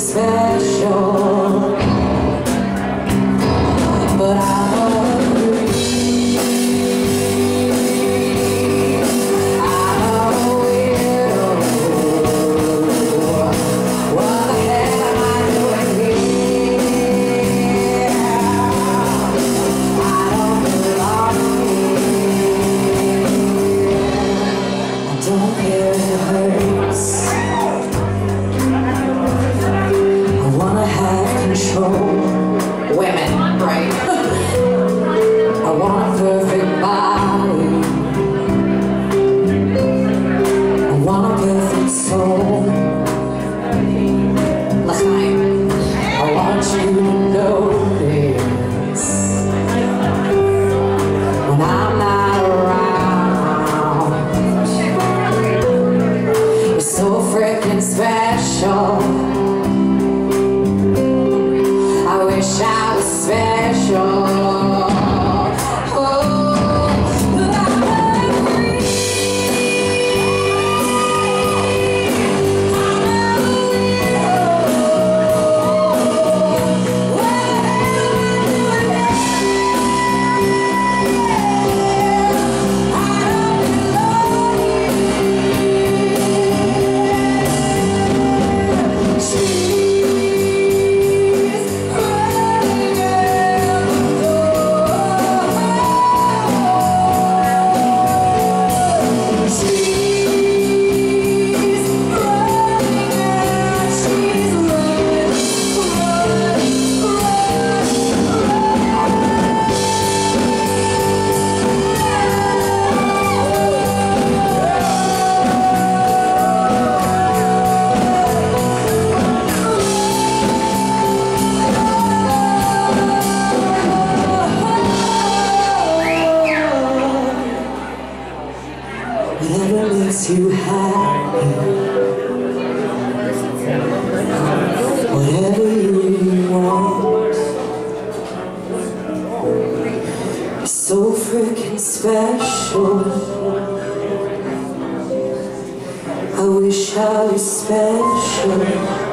special. too have Whatever you want. So freaking special. I wish I was special.